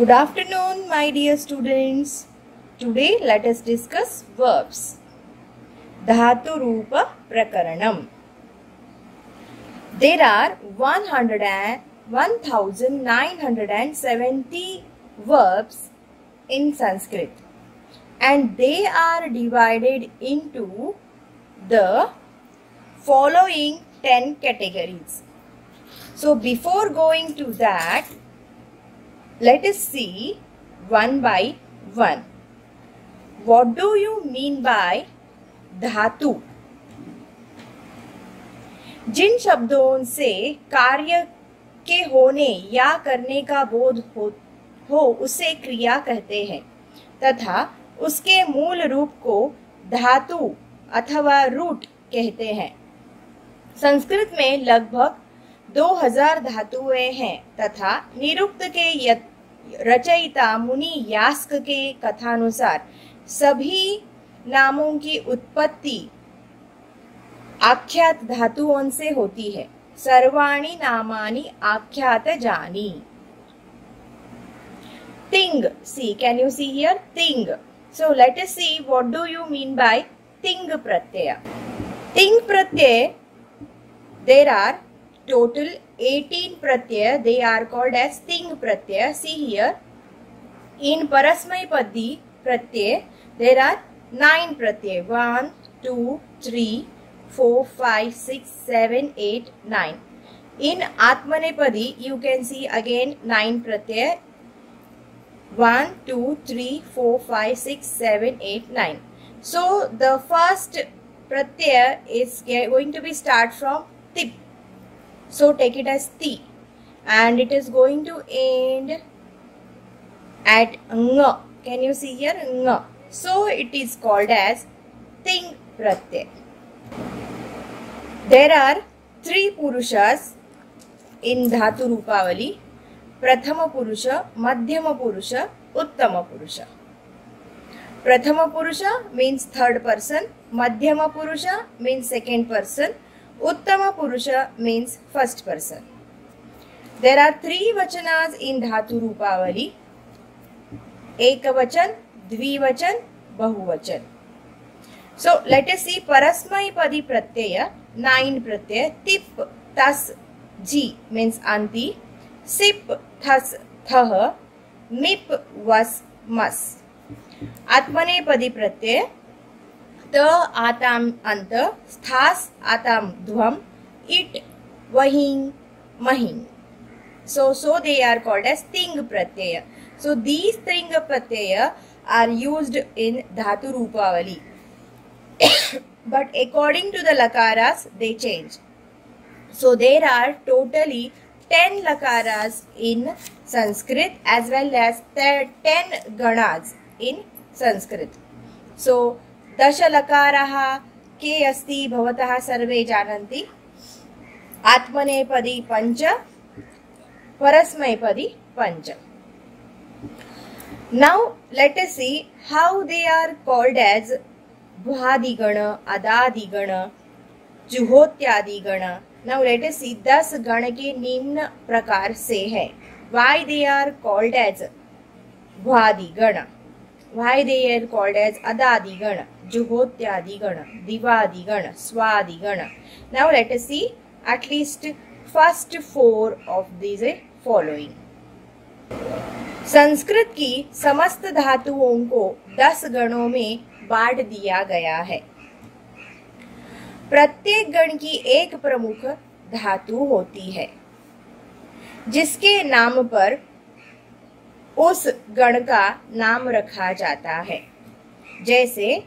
Good afternoon, my dear students. Today let us discuss verbs. Dhatu Rupa Prakaranam. There are 100 and 1970 verbs in Sanskrit and they are divided into the following 10 categories. So before going to that, let us see one by one. What do you mean by धातु जिन शब्दों से कार्य के होने या करने का बोध हो, हो उसे क्रिया कहते हैं तथा उसके मूल रूप को धातु अथवा रूट कहते हैं संस्कृत में लगभग 2000 धातुएँ हैं तथा निरुक्त के रचयिता मुनि यास्क के कथानुसार, सभी नामों की उत्पत्ति आख्यात धातुओं से होती है। सर्वाणी नामानी आख्यात जानी। तिंग see can you see here तिंग। So let us see what do you mean by तिंग प्रत्यय? तिंग प्रत्यय there are total 18 pratyaya, they are called as thing pratyaya. See here, in Parasmayapadi pratyaya, there are 9 pratyaya. 1, 2, 3, 4, 5, 6, 7, 8, 9. In Atmanepadi, you can see again 9 pratyaya. 1, 2, 3, 4, 5, 6, 7, 8, 9. So, the first pratyaya is going to be start from tip. So take it as ti. And it is going to end at ng. Can you see here? Ng. So it is called as Ting Pratyay. There are three Purushas in Dhatu Rupavali. Prathama Purusha, Madhyama Purusha, Uttama Purusha. Prathama Purusha means third person, Madhyama Purusha means second person, Uttama Purusha means first person. There are three vachanas in Dhatu Rupavali. Ekavachan, द्विवचन बहुवचन सो let us सी परस्मैपदी प्रत्यय nine प्रत्यय तिप तस जी means अंति सिप थस थह मिप वस मस आत्मनेपदी प्रत्यय त आताम अंत स्थास आताम ध्वम इट वहिंग महिंग so so they are called as ting pratyaya so these ting pratyaya are used in Dhatu Rupavali. but according to the lakaras, they change. So there are totally 10 lakaras in Sanskrit as well as 10 ganas in Sanskrit. So दशलकार के अस्त सर्वे जानती आत्मनेपदी पंच परस्मैपदी पंच now let see how they are called as भुहादिगण अदादिगण जुहोत्यादिगण नौ लेट सी दस गण के निम्न प्रकार से है। Why they are called as भुआदिगण why they are called as अदादिगण called as Adadigana, Juhotyaadigana, Divadigana, Swadigana? Now let us see at least first four of these following. Sanskrit की समस्त धातुओं को दस गणों में बांट दिया गया है प्रत्येक गण की एक प्रमुख धातु होती है जिसके नाम पर उस गण का नाम रखा जाता है जैसे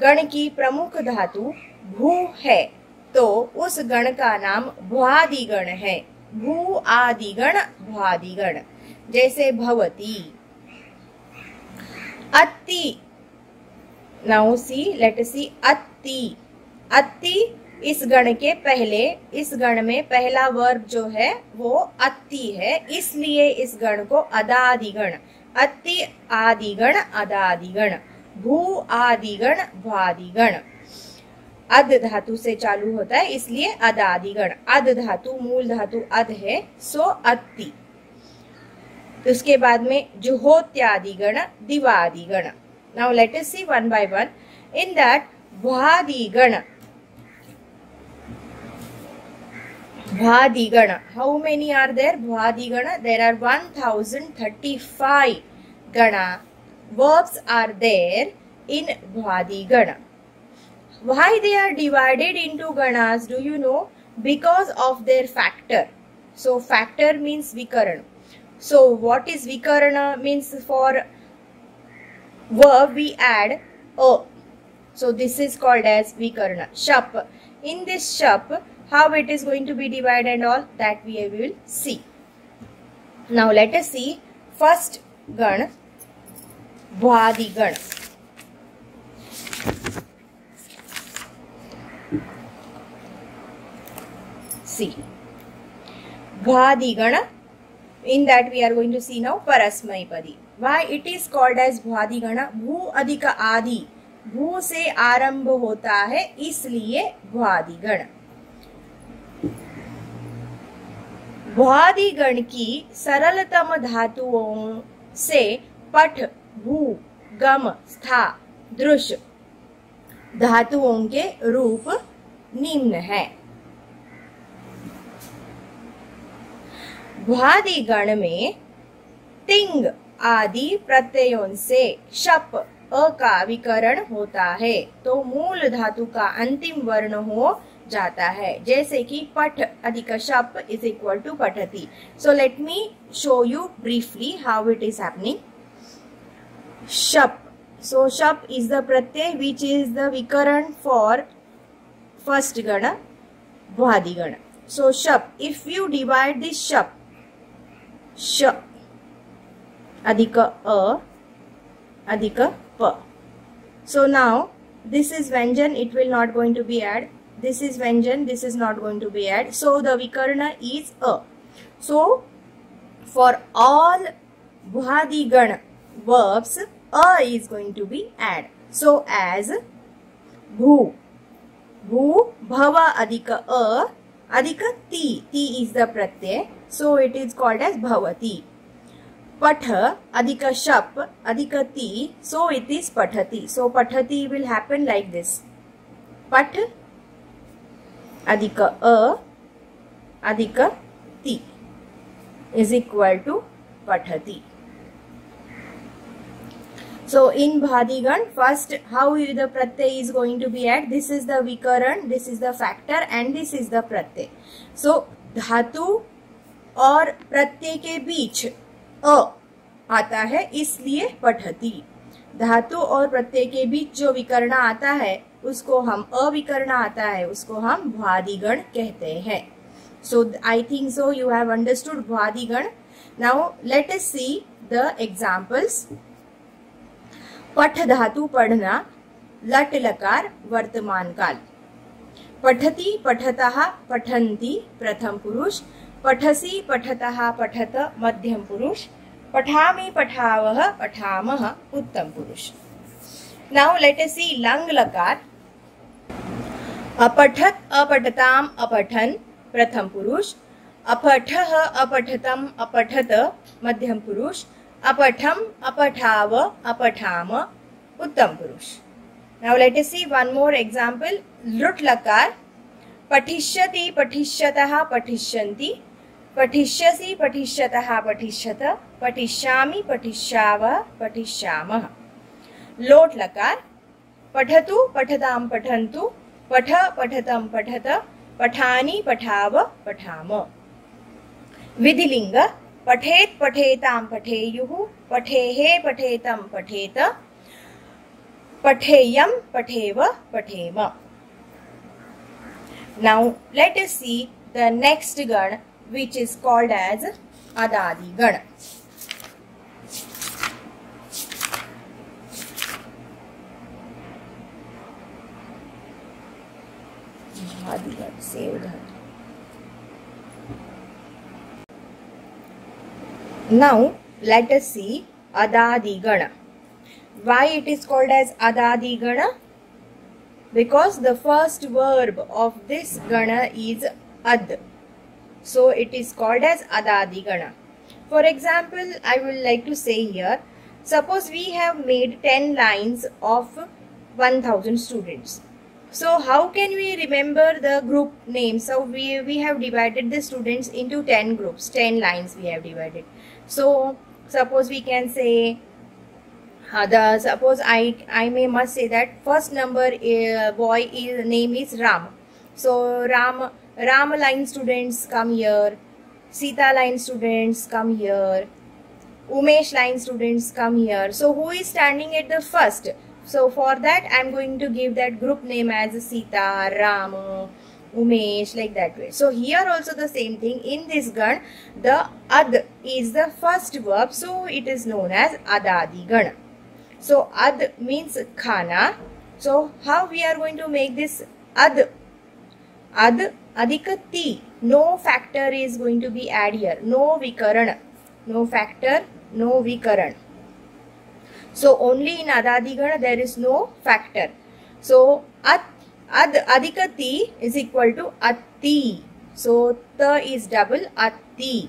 गण की प्रमुख धातु भू है। तो उस गण का नाम भुआदिगण है। भू आदिगण, भुआदिगण। जैसे भवती अति नाउ सी लेट सी अति अति इस गण के पहले, इस गण में पहला वर्ग जो है, वो अति है। इसलिए इस गण को अदादिगण अति आदिगण, अदादिगण। भू आदिगण भ्वादिगण अध धातु से चालू होता है, इसलिए अदादिगण। अध धातु, मूल धातु, अध है, सो अति। तो उसके बाद में जुहोत्यादि गण दिवादि गण now let us see one by one in that भ्वादि गण भ्वादि गण हाउ मेनी आर गण there are 1035 gana verbs are there in bhwadi gana. Why they are divided into ganas do you know? Because of their factor. So factor means vikarana so what is vikarana means for verb we add a. So this is called as vikarana. Shap. In this shap how it is going to be divided and all? That we will see. Now let us see first gan वादिगण। See वादिगण in that we are going to see now परस्मयपदी why it is called as वादिगण? भू अधिक आदि। भू से आरंभ होता है, इसलिए वादिगण। वादिगण की सरलतम धातुओं से पठ भू गम स्था दृश्य धातुओं के रूप निम्न है। भ्वादि गण में तिंग आदि प्रत्ययों से शप अ का विकरण होता है तो मूल धातु का अंतिम वर्ण हो जाता है। जैसे कि पठ, अधिक शप इज़ इक्वल टू पठती। So let me show you briefly how it is happening shap so shap is the pratyay which is the vikaran for first gana bhadi gana. So shap if you divide this shap sh adhika a adhika pa so now this is vyanjan it will not going to be add. This is vyanjan this is not going to be add. So the vikarana is a. So for all bhadi gana verbs a is going to be add. So as bhu, bhu, bhava adhika a, adhika ti, ti is the pratyay. So it is called as bhavati. Patha adhika shap adhika ti, so it is pathati. So pathati will happen like this. Pat adhika a adhika ti is equal to pathati. So in Bhadigan, first how the pratyay is going to be at, this is the vikaran, this is the factor and this is the pratyay. So धातु और प्रत्यय के बीच अ आता है इसलिए पठती। धातु और प्रत्यय के बीच जो विकर्ण आता है उसको हम अविकर्ण आता है उसको हम भ्वादिगण कहते हैं। So I think so you have understood भ्वादिगण। Now let us see the examples पठ धातु पढ़ना लट लकार वर्तमान काल पठती पठतः पठन्ति प्रथम पुरुष, पठसी पठतः पठत मध्यम पुरुष, पठामि पठावः पठामः उत्तम पुरुष। नाउ लेट अस सी लंग लकार अपठत अपठताम अपठन प्रथम पुरुष, अपठः अपठतम अपठत मध्यम पुरुष अपठम, अपठाव, अपठाम, उत्तम पुरुष. Now let us see one more example लुट लकार पठिष्यति, पठिष्यतः, पठिष्यन्ति, पठिष्यसि, पठिष्यतः, पठिष्यत, पठिष्यामि, पठिष्याव, पठिष्यामः. लोट लकार पठतु, पठतां पठन्तु, पठ, पठतं पठत, पठानि, पठाव, पठाम. विधिलिंग पठेत पठेतां पठेयुः पठेः पठेतं पठेत पठेयं पठेव पठेम us see the next gan which is called as adadi gan adadi gan save that Now let us see Adadigana. Why it is called as Adadigana? Because the first verb of this Gana is Ad. So it is called as Adadigana. For example, I would like to say here, suppose we have made 10 lines of 1000 students. So how can we remember the group name? So we, we have divided the students into 10 groups, 10 lines we have divided. So suppose we can say uh, the suppose I I may must say that first number uh, boy is name is Ram. So Ram Ram line students come here. Sita line students come here. Umesh line students come here. So who is standing at the first? So for that I am going to give that group name as Sita, Ram, Umesh like that way. So here also the same thing in this gun the ad is the first verb so it is known as adadi gana. So ad means khana. So how we are going to make this ad? Ad adikati. No factor is going to be added here. No vikaran. No factor, no vikaran. So only in Adadi adadigana there is no factor. So at ad adikati is equal to atti. So the is double atti.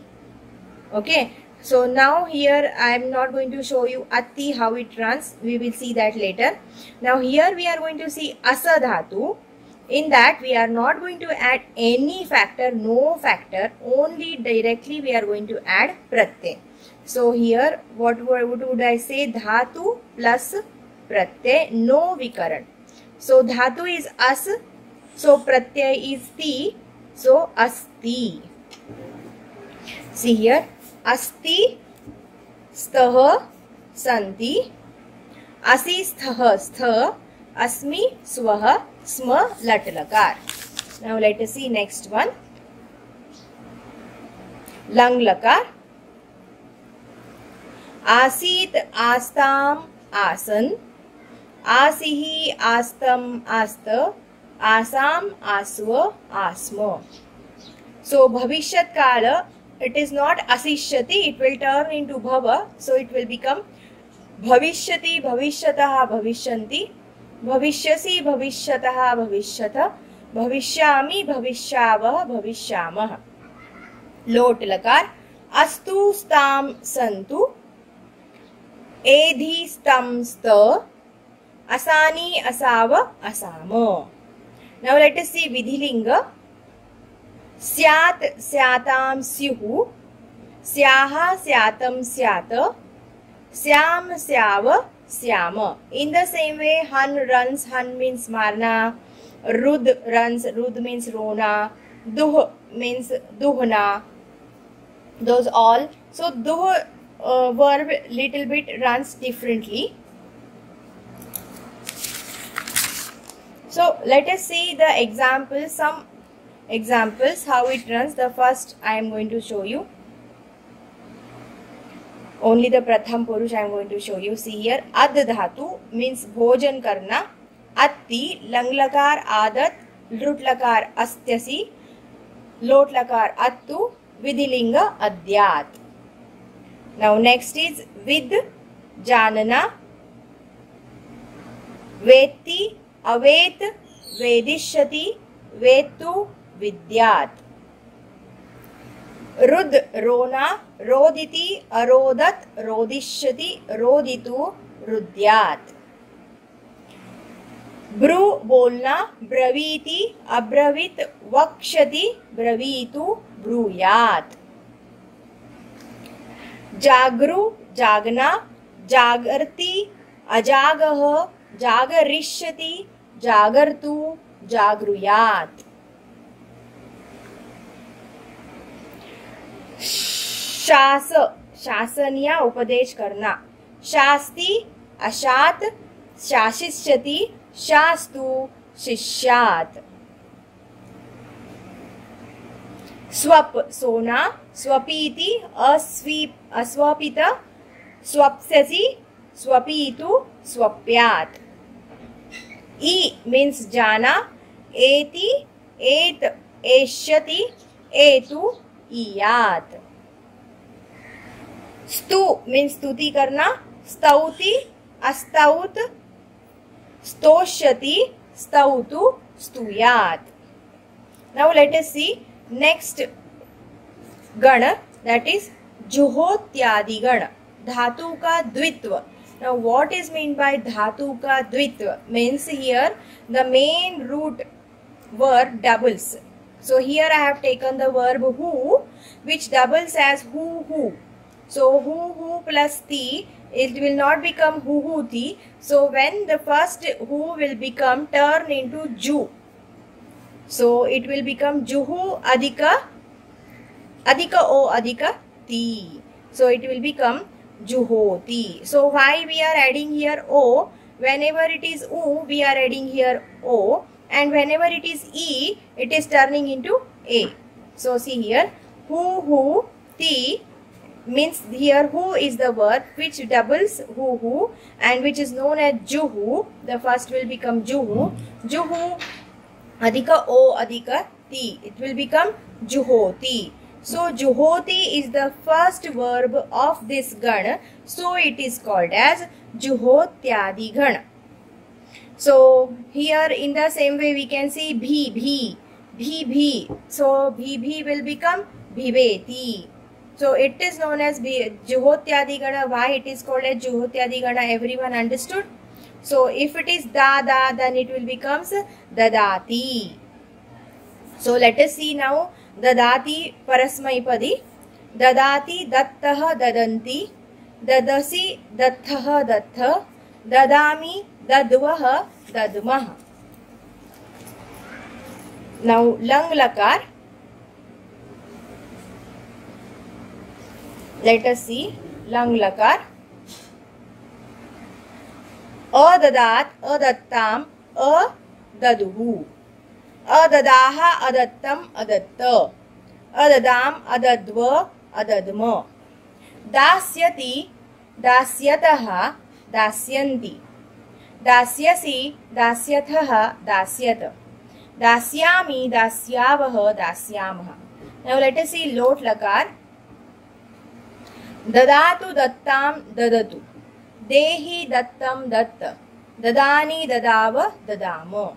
Okay. So now here I am not going to show you atti how it runs. We will see that later. Now here we are going to see asadhatu. In that we are not going to add any factor, no factor. Only directly we are going to add pratyay. So here what would, would I say? Dhatu plus pratyay, no vikaran. सो धातु is us so Pratyaya is ती सो अस्ति see here अस्ति स्तह संति असि स्थ स्थ अस्मि स्वह स्म लट लकार now let us see next one lung लकार आसीत आस्ताम आसन आसिः आस्तम आस्त, Assam आस्व, आस्म। So bhavishyat kala it is not asishyati it will turn into bhava, so it will become भविष्यति, भविष्यतः, भविष्यन्ति, भविष्यसि, भविष्यतः, भविष्यत, भविष्यामि, भविष्यावः, भविष्यामः। लोट लकार अस्तु स्ताम सन्तु एधि स्तम स्त असानी असाव Assam now let us see vidhilinga स्यात् स्यातां स्युः स्याः स्यातं स्यात स्याम स्याव स्याम in the same way han runs han means marna rud runs rud means rona duh means duhna those all so duh uh, verb little bit runs differently so let us see the example some examples how it runs the first I am going to show you only the pratham purush I am going to show you see here ad dhatu means bhojan karna atti langlakar adat lutlakar astyasi lotlakar attu vidilinga adyat now next is vid janana vetti avet vedishyati vetu विद्यात्। रुद् रोना रोदिति अरोदत् रोदिष्यति रोदितु रुद्यात्। Bru बोलना ब्रवीति अब्रवीत वक्षति ब्रवीतु ब्रूयात्। जागृ जागना जागर्ति अजागः जागरिष्यति जागर्तु जागृयात् शास शासन या उपदेश करना। शास्ति, अशात शासिष्यति शास्तु, शिष्यात। स्वप, सोना, स्वपीति, अस्वीप, अस्वपित, स्वप्स्यसि, स्वपीतु, स्वप्यात। ई मीन्स जाना, एति, एत, एष्यति, एतु, इयात। स्तु मीन्स स्तुति करना, स्तौति, अस्तौत, स्तोष्यति, स्तौतु, स्तूयात। Now let us see next गण, that is जुहोत्यादिगण, धातु का द्वित्व। Now what is meant by dhatu ka dvitva means here the main root word doubles so here i have taken the verb who which doubles as who who so who who plus ti it will not become who who ti so when the first who will become turn into ju so it will become juhu adika adika o adika ti so it will become juhoti. So why we are adding here o? Whenever it is u, we are adding here o, and whenever it is e, it is turning into a. So see here, hu hu ti means here who is the verb which doubles hu hu and which is known as juhu. The first will become juhu. Juhu adhika o adhika ti. It will become juhoti. So Juhoti is the first verb of this Gana. So it is called as Juhotyadi Gana. So here in the same way we can see Bhi Bhi Bhi Bhi. So Bhi Bhi will become Bhiveti. So it is known as Juhotyadi Gana. Why it is called as Juhotyadi Gana? Everyone understood? So if it is Da Da then it will becomes Dadati. So let us see now ददाति परस्मैपदी। ददाति दत्तः ददन्ति। ददसि दत्थः दत्थ। ददामि दद्वः दद्मः। now lang lakar let us see lang lakar अददात, अदत्ताम अददुहु अददाह अदत्तम अदत्त। अददाम अदद्व अदद्म। दास्यति, दास्यतः, दास्यन्ति। दास्यसि, दास्यथः, दास्यत। दास्यामि, दास्यावः, दास्यामः। Now let us see lot lakar ददातु दत्तां ददतु। देहि दत्तं दत्त। ददानि ददाव ददाम।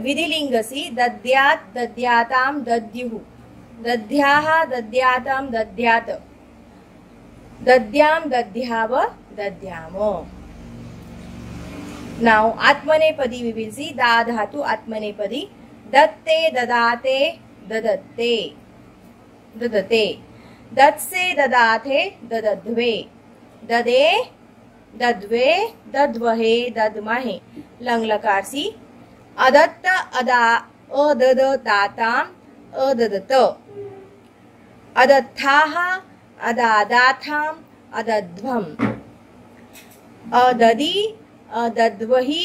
विधिलिंगसी दध्यात दध्याताम दध्यु। दध्या दध्याताम दध्यात। दध्याम दध्याव, दध्याम। नाउ विभिन्सी दा धातु आत्मनेपदी। दत्ते, ददाते, ददत्ते। ददते। दत्से ददाते ददध्वे। ददे दद्वे दद्वहे दद्महे लंग अदत्त अदा अददताताम अददत अदत्थाः अदादाथाम अदध्वम अददि अदद्वहि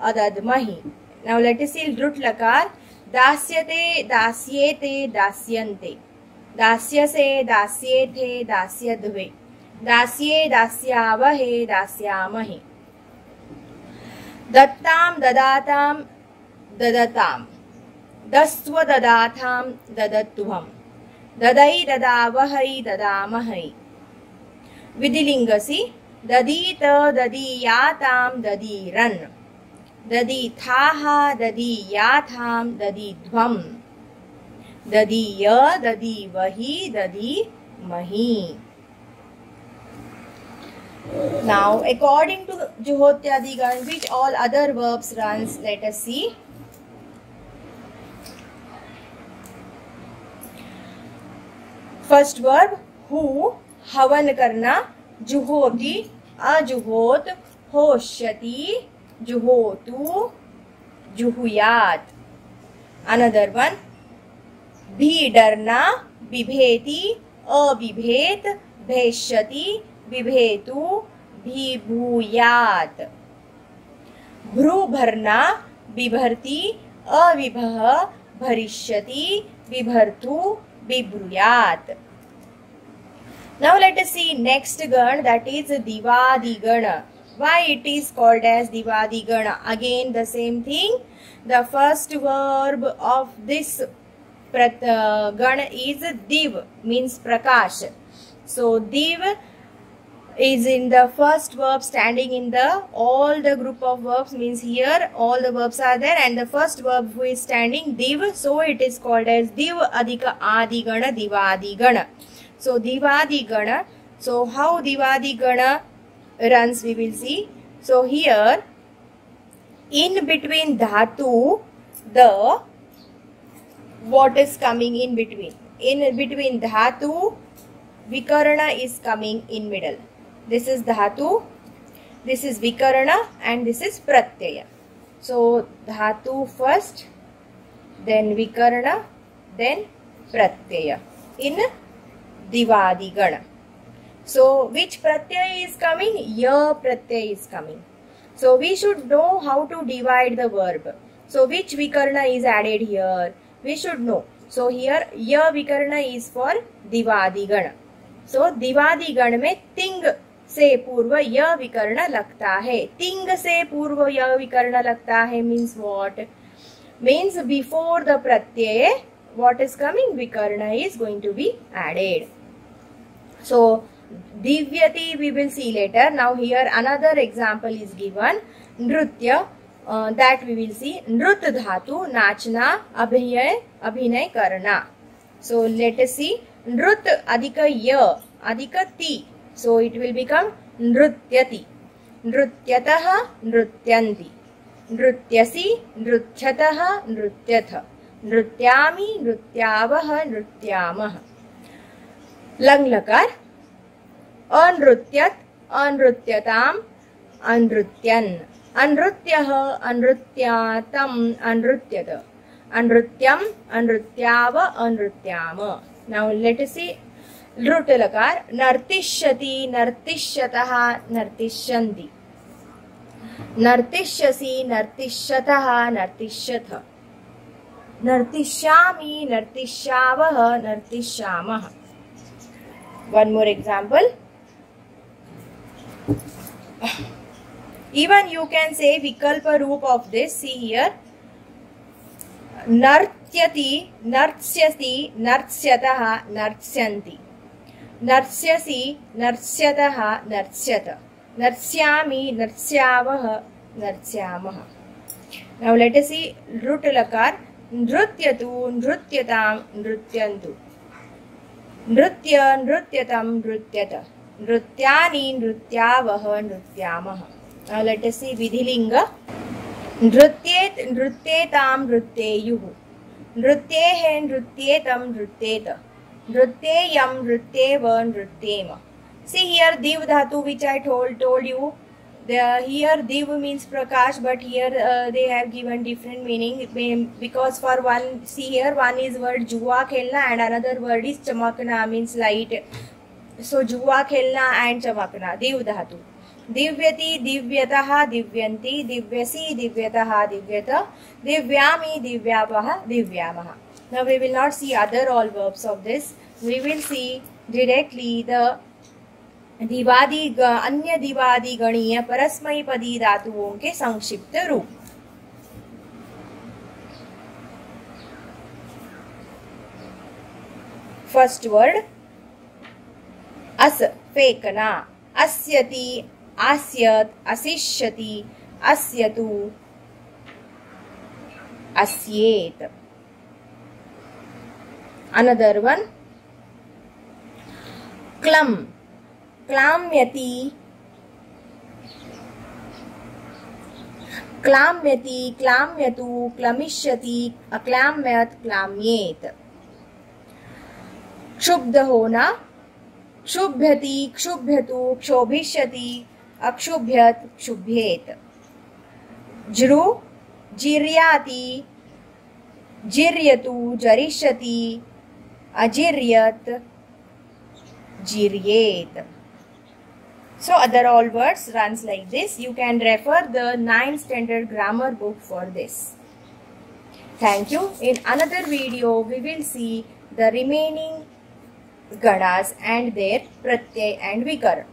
अदद्महि now let us see drut lakar दास्यते दास्येते दास्यन्ते दास्यसे दास्येथे दास्यद्वे दास्ये दास्यावहे दास्यामहे दत्ताम ददाताम ददताम। दस्व ददाथाम ददत्वम। ददै ददावहै ददामहै विधिलिङ्गसि ददीत ददीयातां ददीरन्। ददीथाः ददीयाथां ददीध्वम्। ददीय ददीवहि ददीमहि। Now, according to Juhotyadigan, which all other verbs runs, let us see. First verb who हवन करना जुहोति अजुहोत होश्यति जुहोतु जुहुयात अनदर वन भी डरना बिभेति अबिभेत भेष्यति बिभेतु भीभूयात भ्रू भरना बिभर्ति अविभह भरिष्यति बिभर्तु बिब्रूयात now let us see next gan that is divadigana why it is called as divadigana again the same thing the first verb of this gan is div means prakash so div is in the first verb standing in the all the group of verbs means here all the verbs are there and the first verb who is standing div so it is called as div adhika adigana divadigana So Divadi Gana. So how Divadi Gana runs we will see. So here in between dhatu the what is coming in between in between dhatu vikarana is coming in middle this is dhatu this is vikarana and this is pratyaya so dhatu first then vikarana then pratyaya in divadi gana so which pratyaya is coming ya pratyaya is coming so we should know how to divide the verb so which vikarna is added here we should know so here ya vikarna is for divadi gana so divadi gana mein ting से पूर्व य विकर्ण लगता है। तिंग से पूर्व य विकर्ण लगता है means what means before the Pratyaya what is coming विकर्ण is going to be added so दिव्यति we will see later now here another example is given नृत्य दैट वी विल सी नृत धातु, नाचना, अभिनय अभिनय करना. सो लेट सी नृत अधिक य, अधिक ती. So, it will become nrutyati. Nrutyatah nrutyanti नृत्यसि नृत्यतः नृत्यथ नृत्यामि नृत्यावः नृत्यामः लंग लकार अनृत्यत अनृत्यताम अनृत्यन अनृत्यः अनृत्यातम अनृत्यत अनृत्यम अनृत्याव अनृत्याम नाउ लेट अस सी लृट लकार नर्तिष्यति नर्तिष्यतः नर्तिष्यन्ति। नर्तिष्यसि नर्तिष्यतः नर्तिष्यथ। नर्तिष्यामि नर्तिष्यावः one more example. Even you can say vikalpa roop of this, see here. नर्त्यति नर्त्स्यति नर्त्स्यतः नर्त्स्यन्ति नर्त्स्यसि नर्त्स्यतः नर्त्स्यत नर्त्स्यामि नर्त्स्यावः नर्त्स्यामः now let us see root lakar नृत्यतु नृत्यतां नृत्यन्तु। नृत्य नृत्यतं नृत्यत। नृत्यानि नृत्यावः नृत्यामः। Now let us see विधिलिङ्ग। नृत्येत नृत्येतां नृत्येयुः। नृत्येः नृत्येतं नृत्येत। नृत्येयं नृत्येव नृत्येम see here div dhatu which i told told you the here div means prakash but here uh, they have given different meaning because for one see here one is word juwa khelna and another word is chamakna means light so juwa khelna and chamakna div dhatu दिव्यति दिव्यतः दिव्यन्ति दिव्यसि दिव्यतः दिव्यत दिव्यामि दिव्यावः दिव्यामः now, we will not see other all verbs of this. We will see directly the दिवादी अन्य दिवादी गणीय परस्मयी पदी धातुओं के संक्षिप्त रूप first word अस फेकना अस्यति आस्यत अशिष्यति अस्यतु अस्येत another one. Clum क्लाम्यति क्लाम्यति क्लाम्यतु क्लमिष्यति अक्लाम्यत क्लाम्येत क्षुब्ध होना क्षुभ्यति क्षुभ्यतु क्षोभिष्यति अक्षुभ्यत क्षुभ्येत जृ जिर्याति जिर्यतु जरिष्यति Ajiryat, jiryet. So other all words runs like this. You can refer the 9th standard grammar book for this. Thank you. In another video, we will see the remaining ganas and their pratyay and vikar.